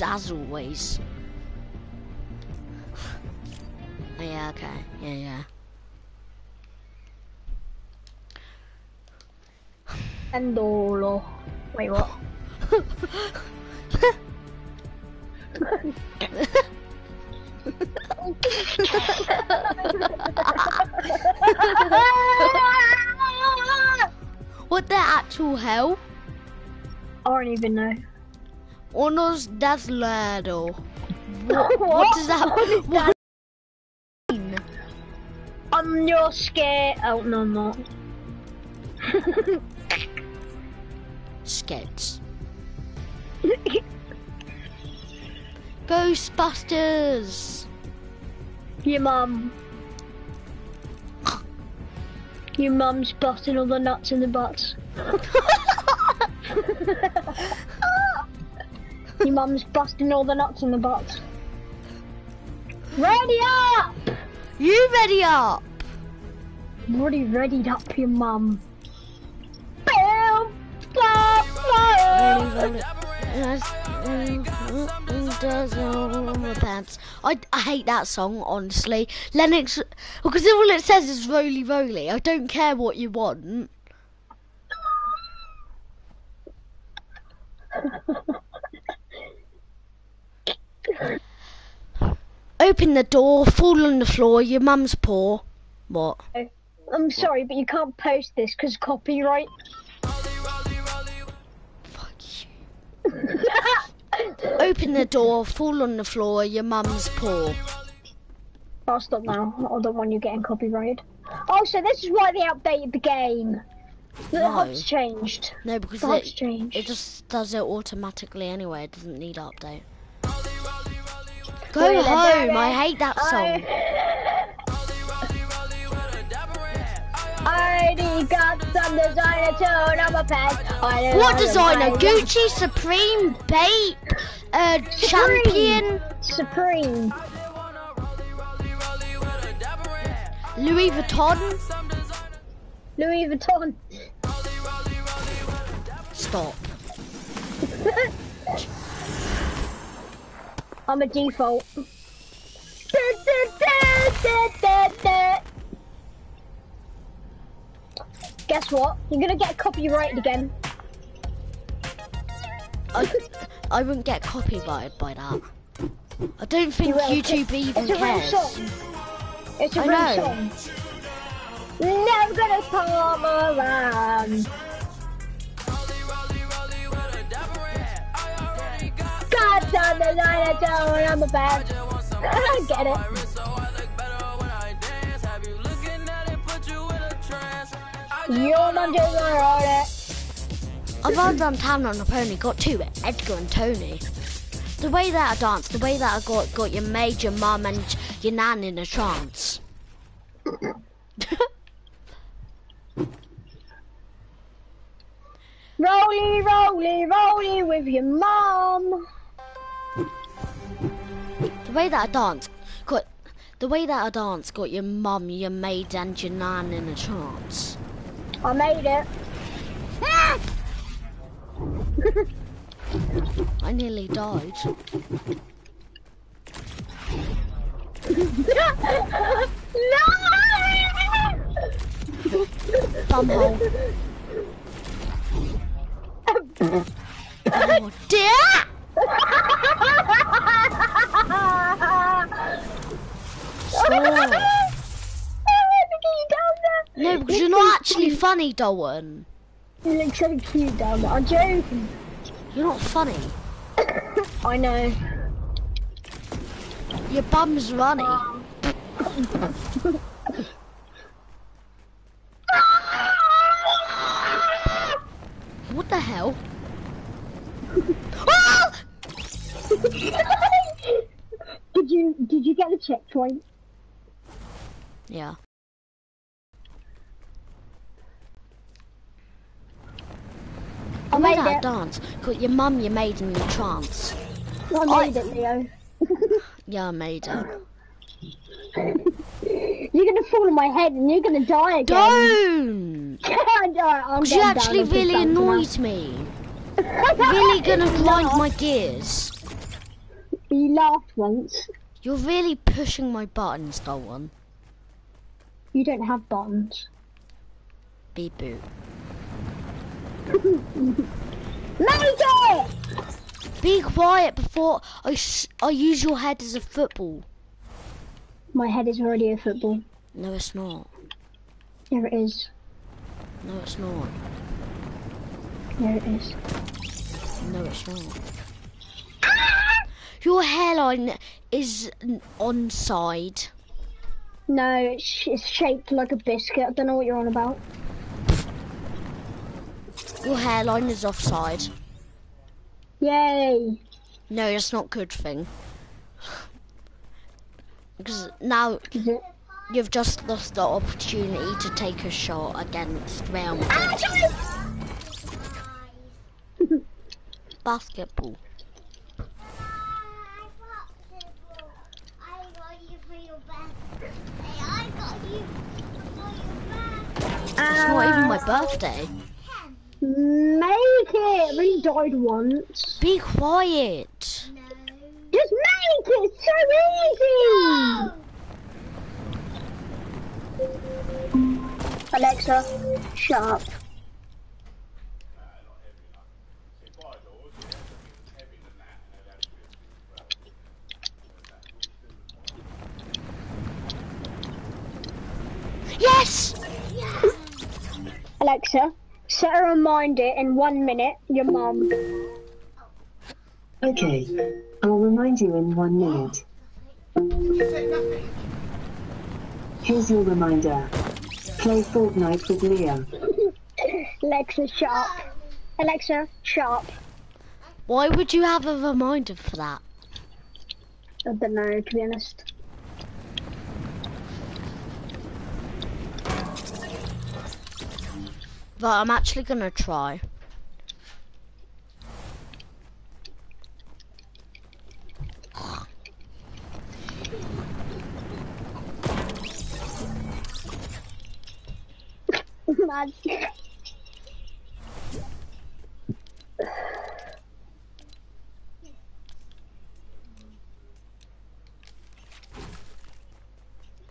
as always. Yeah, okay. Yeah, yeah. Endolo. Wait, what? what the actual hell? I don't even know. Unos deslado. What, what does that what mean? I'm not scared. Oh no, I'm not. Skeds. Ghostbusters! Your mum. Your mum's busting all the nuts in the butts. Your mum's busting all the nuts in the box. Ready up! You ready up? I'm already readied up your mum. Bam! Blah, blah. I, I hate that song, honestly. Lennox, because all it says is roly roly. I don't care what you want. Open the door, fall on the floor, your mum's poor. What? I'm sorry, but you can't post this because copyright. Fuck you. Open the door, fall on the floor, your mum's poor. I'll stop now. I don't want you getting copyrighted. Oh, so this is why they updated the game. The No. hub's changed. No, because The it, changed. it just does it automatically anyway. It doesn't need update. Go home. I hate that song. I already got some designer tone on my pants. I don't What designer? Gucci, Supreme, Bape, uh, Champion, Supreme. Louis Vuitton. Louis Vuitton. Stop. I'm a default. Guess what? You're gonna get copyrighted again. I, I wouldn't get copyrighted by that. I don't think You will. YouTube even It's a real cares. song. It's a I real know. song. Never gonna come around. Got some designer tone on my pants. I get it. Your mum just wrote it. I've run down town on a pony, got two, Edgar and Tony. The way that I danced, the way that I got got your maid, your mum and your nan in a trance. Roly, roly, roly with your mum. The way that I danced, got the way that I danced, got your mum, your maid and your nan in a trance. I made it. I nearly died. no! Bumhole. oh dear! No, because you're not actually funny, Dolan. You look so cute down there. I'm joking. You're not funny. I know. Your bum's runny. What the hell? Ah! did you did you get the checkpoint? Yeah. I made that it. dance, got your mum, your maid in your trance. I made it, Leo. Yeah, I made it. You're gonna fall on my head and you're gonna die again. Don't! I'm She actually down. Really annoys me. Really gonna grind my gears. You laughed once. You're really pushing my buttons, Dalton. You don't have buttons. Beep boot. Make it! Be quiet before I, s- I use your head as a football. My head is already a football. No, it's not. There it is. No, it's not. There it is. No, it's not. Ah! Your hairline is on side. No, it's, it's shaped like a biscuit. I don't know what you're on about. Your hairline is offside. Yay! No, that's not a good thing. Because now you've just lost the opportunity to take a shot against Real Madrid. Ah, Basketball. It's not even my birthday. Make it! We died once. Be quiet. Just make it! It's so easy! Alexa, shut up. Yes! Alexa, set a reminder in one minute, your mum. Okay, I'll remind you in one minute. Here's your reminder. Play Fortnite with Liam. Alexa, shut up. Alexa, shut up. Why would you have a reminder for that? I don't know, to be honest. But I'm actually gonna try.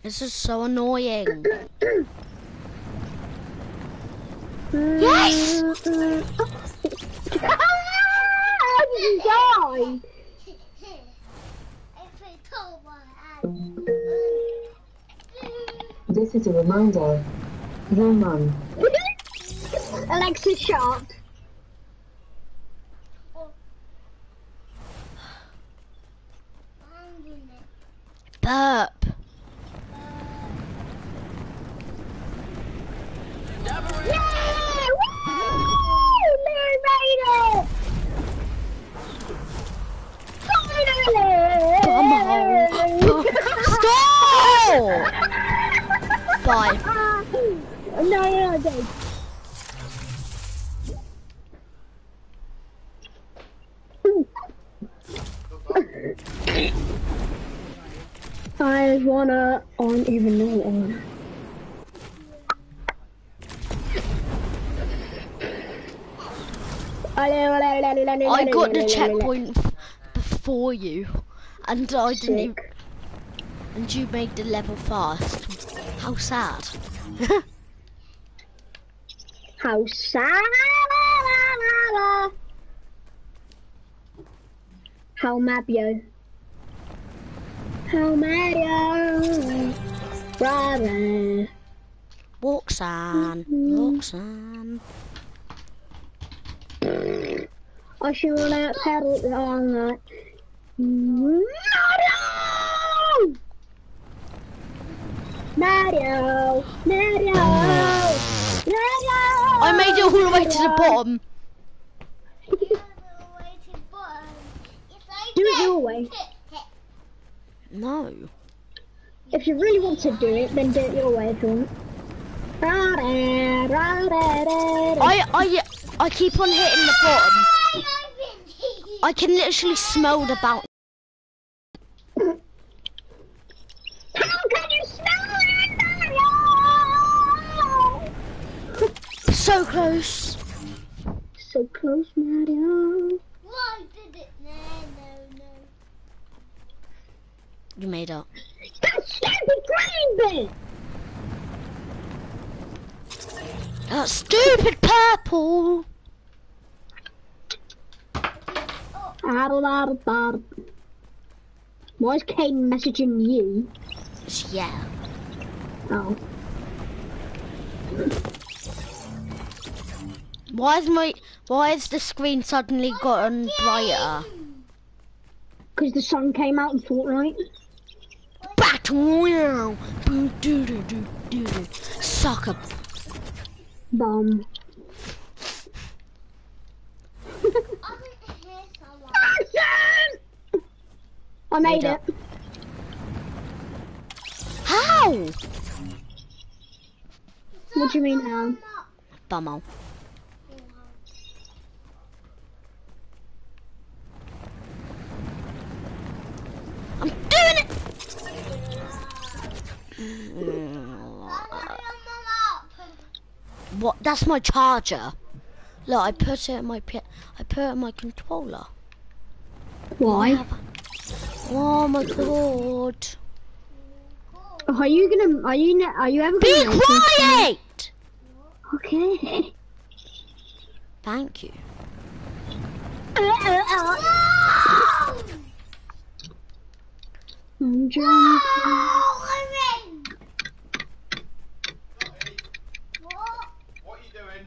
This is so annoying. Yes! How did you die? This is a reminder. Your mum. Alexa, shut. Burp. Yeah! Woo! We made it! Stop! Bye. No, no, no. I wanna, don't even know what I got the checkpoint before you, and I didn't even, and you made the level fast. How sad. How sad. How Mario. How mad Mario. Brother. Roxanne, Roxanne. I should let pedal on that. Mario! Mario! Mario! Mario! I made it all the way to the bottom. Do it your way. No. If you really want to do it, then do it your way if you want. I I I I keep on hitting the bottom. I can literally smell the bounce. How can you smell it, Mario? So close. So close, Mario. Why did it? No, no, no. You made up. That stupid green bit! That stupid purple. Why is Caden messaging you? Yeah. Oh. Why is my why has the screen suddenly gotten brighter? Because the sun came out in Fortnite. Battle. Doo doo doo doo doo. Sucker. Bum. I made Made it. How? What do you mean now? Bummo. I'm doing it. What? That's my charger. Look, I put it in my I put it in my controller. Why? Oh my god! Are you gonna? Are you? Are you ever Be gonna? quiet! Okay. Thank you. I'm. What are you doing?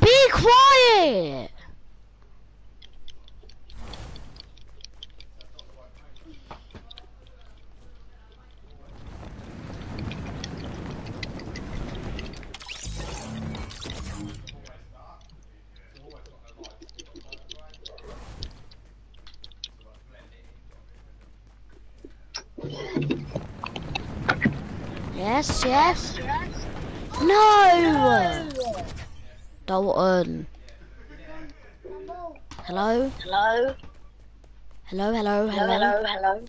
Be quiet! Yes, yes. No! Dalton. Hello? Hello? Hello, hello, hello. Hello,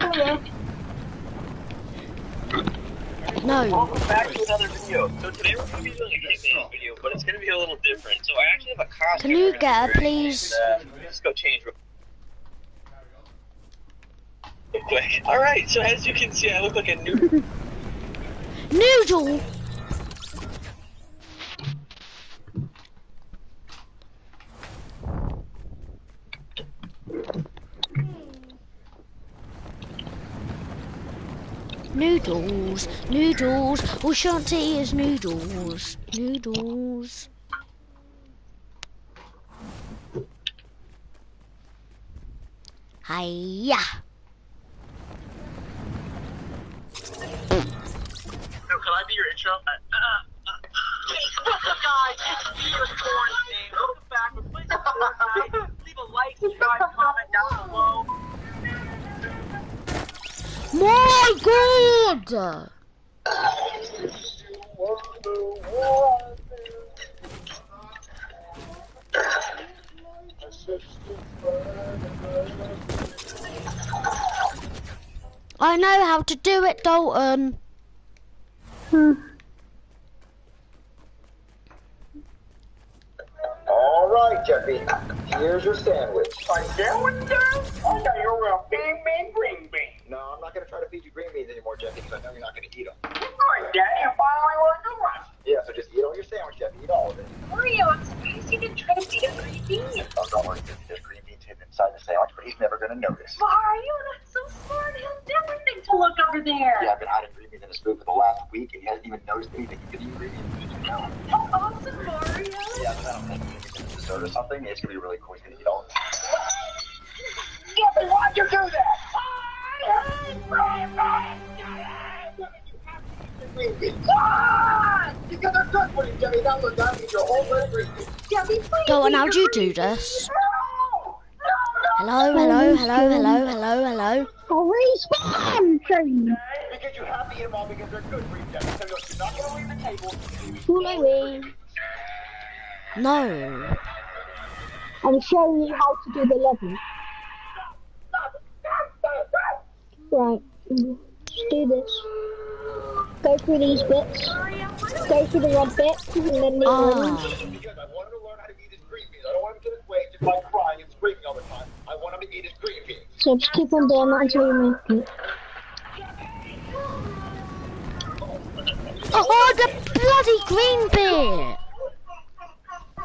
hello. No. Welcome back to another video. So today we're going to be doing a Hitman video, but it's going to be a little different. So I actually have a costume. Can you get her, please? and, uh, let's go change real real quick. Alright, so as you can see, I look like a new... Noodle! Noodles, noodles, all Shanty is noodles, noodles. Hiya! So can I be your intro? Uh, uh, guys? Welcome back. Leave a like, comment down below. My God! I know how to do it, Dalton. All right, Jeffy. Here's your sandwich. A sandwich, Dad? I thought you were a big, big green bean. No, I'm not going to try to feed you green beans anymore, Jeffy, because I know you're not going to eat them. Good, Daddy. You finally learned to run. Yeah, so just eat all your sandwich, Jeffy. Eat all of it. Mario, I'm surprised you didn't try to feed him green beans. Oh, don't worry, Jeffy. There's green beans hidden inside the sandwich, but he's never going to notice. Mario, that's so smart. He has everything to look over there. Yeah, I've been hiding green beans in his food for the last week, and he hasn't even noticed anything. You could eat green beans. Did you know? Awesome, Mario. Yeah, but I don't think if it's dessert or something, it's going to be really cool. He's going to eat all of it. Why'd you do that? I hate green beans. Ah! Because they're good for you, Jeffy. Now look, that means your whole leg green please. Dalton, eat how your do you do this? Hello, hello, hello, hello, hello, hello. Oh, respawn train. Because you have to eat them because they're good for you, Jeffy. So you're not going to leave the table. Louis. No. I'm showing you how to do the level. Right. Just do this. Go through these bits. Go through the red bit, and then the orange. Ah, Because I want him to learn how to eat his green. I don't want him to get his way just by crying and screaming all the time. I want him to eat his green beans. So just keep on doing that until you make it. oh, the bloody green bit!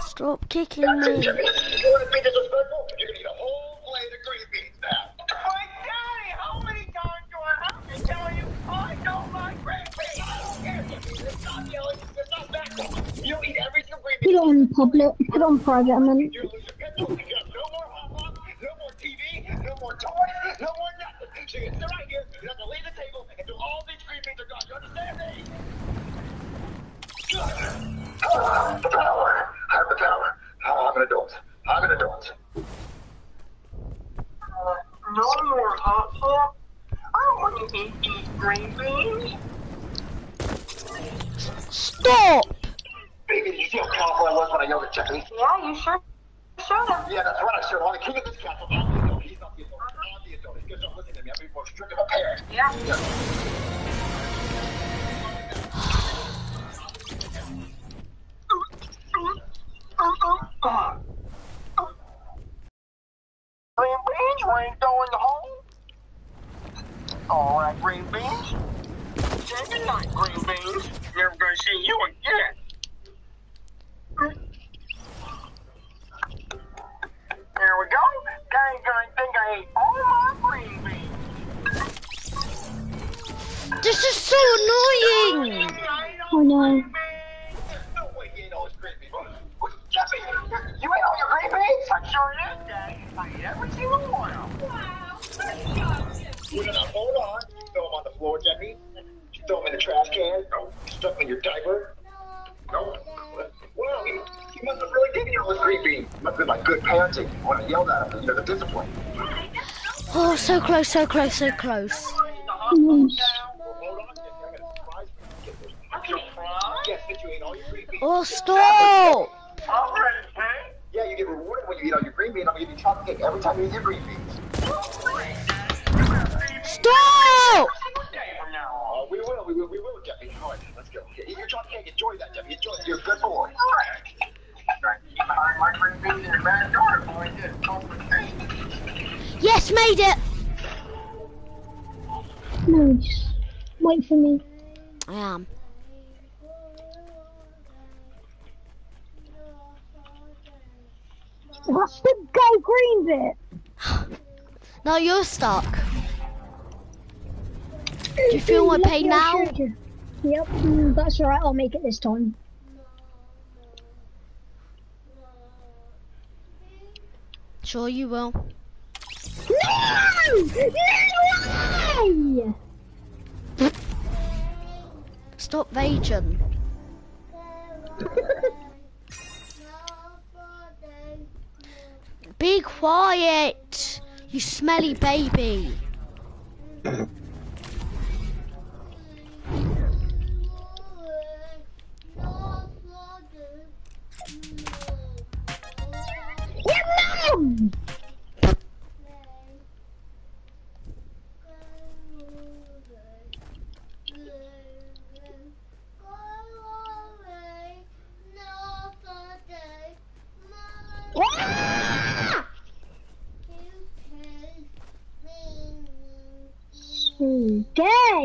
Stop kicking me. You want to be disrespectful? You're gonna eat a whole plate of green beans now. My daddy, how many times do I have to tell you I don't like green beans? Stop yelling. It's not that. You don't eat every single green Put bean. it on public, put it on private, and then You lose your pencil. You got no more hot dogs, no more TV, no more toys, no more nothing. So you can sit right here, you have to leave the table until all these green beans are gone. You understand me? The power. I have the power. I'm an adult. I'm an adult. No more hot sauce. I want to eat these green beans. Stop! Baby, you see how powerful I was when I yelled at Jeffy? Yeah, you sure should have. Yeah, that's right. I should. I'm the king of this castle. I'm the adult. He's not the adult. I'm the adult. He doesn't listen to me. I'm being more strict of a parent. Yeah. Green beans, we ain't throwing the hole. All right, green beans. Good night, green beans. Never gonna see you again. There we go. Guy's gonna think I ate all my green beans. This is so annoying! Know. No you ate all your green beans? I sure did, Daddy. I ate every single one of them. Now, hold on. Throw them on the floor, Jeffy. Throw them in the trash can. No. Stuff them in your diaper. No. Well, he, he must have really given you all his green beans. Must have been like good parenting when I yelled at him, you know, the discipline. Oh, so close, so close, so close. Yes. Well, hold on, Jeffy. I got a surprise for you. Get this. Yes, that you ate all your green. Oh, stop! Already, hey? Yeah, you get rewarded when you eat all your green beans. I'm gonna give you chocolate cake every time you eat your green beans. Stop! Day from now on. Oh, we will, we will, we will, Jeffy. All right, let's go. Yeah, eat your chocolate cake. Enjoy that, Jeffy. Enjoy it. You're a good boy. Behind my green beans in your backyard, boy. Did chocolate cake. Yes, made it! Nice. Wait for me. I am. That's the go green bit. No, you're stuck. Do you feel my pain now? Yep, mm, that's alright, I'll make it this time. Sure you will. No! No way! Stop raging. Be quiet! You smelly baby.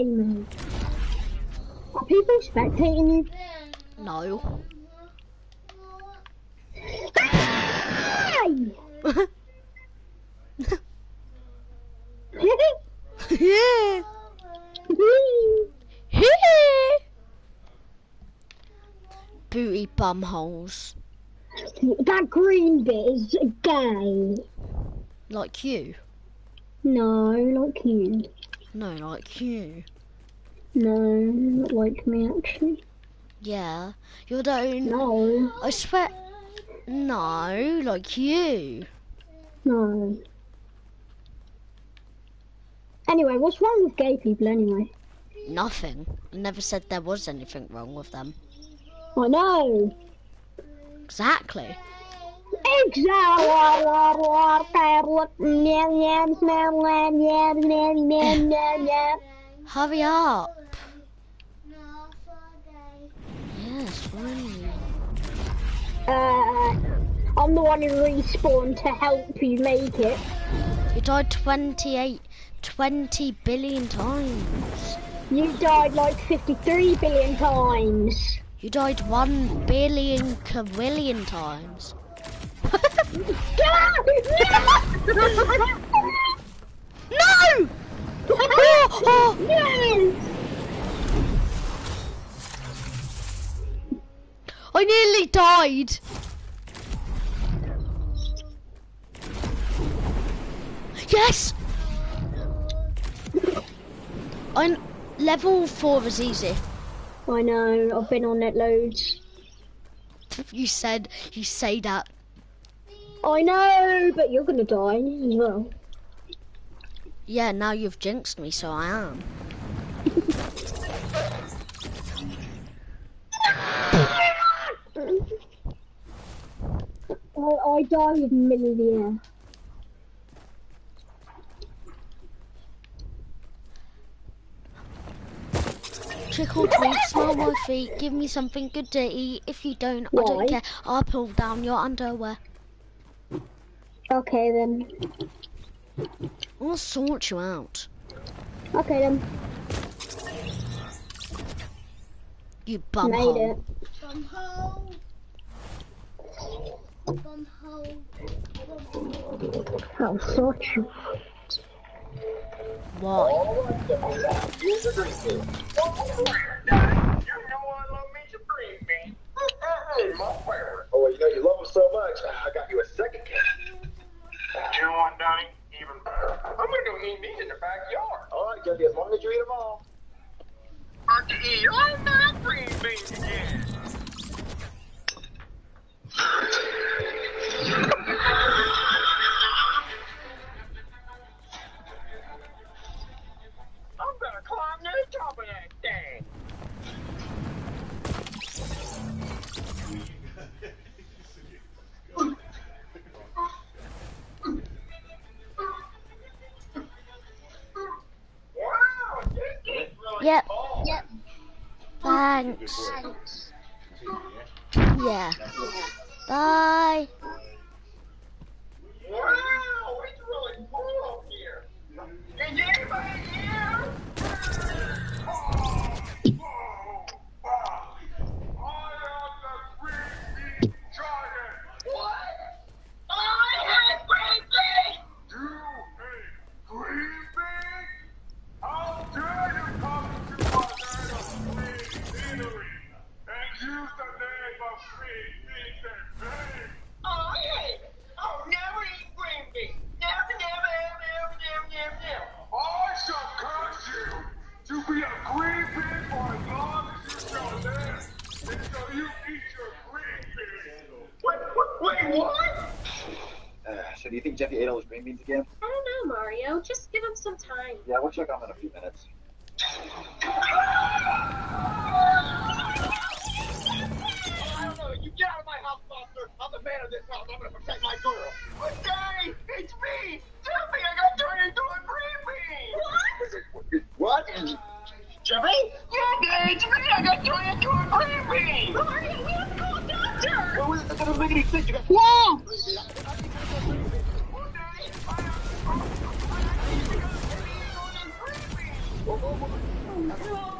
Game! Are people spectating you? No. Yeah. Booty bumholes. that green bit is gay. Like you. No, like you. No, like you. No, not like me actually. Yeah. You're the only... No, I swear... No, like you. no. Anyway, what's wrong with gay people anyway? Nothing. I never said there was anything wrong with them. I know. Exactly. Hurry up. Yes, finally. Uh, I'm the one who respawned to help you make it. You died 28, 20 billion times. You died like 53 billion times. You died 1 billion times. No! Oh, oh. No! I nearly died. Yes. I'm level four is easy. I know, I've been on it loads. You said you say that. I know, but you're gonna die as well. Yeah, now you've jinxed me, so I am. I, I die with middle of the air. Trick or treat, smell my feet, give me something good to eat. If you don't, I don't care. I'll pull down your underwear. Okay then. I'll sort you out. Okay then. You bum Made hole. it. From home. From home. I'll sort you. Why? Here's a drink here. You know I love me some green beans. Hey, my favorite. Oh, you know you love them so much. I'm eat these in the backyard. All right, Jeffy, as long as you eat them all. I can eat all my green beans again. Thanks. Yeah. Bye. Do you think Jeffy ate all his green beans again? I don't know, Mario. Just give him some time. Yeah, we'll check on him in a few minutes. get out of my house, monster. I'm the man of this house. I'm gonna protect my girl. But Daddy, it's me. Jeffy, I got turned into a bean. What? What? Jeffy? Yeah, Daddy, it's me. I got turned into a bean. Mario, we have to call a doctor. Well, that doesn't make any sense. You got Yeah! I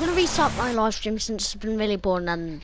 gonna restart my live stream since it's been really boring and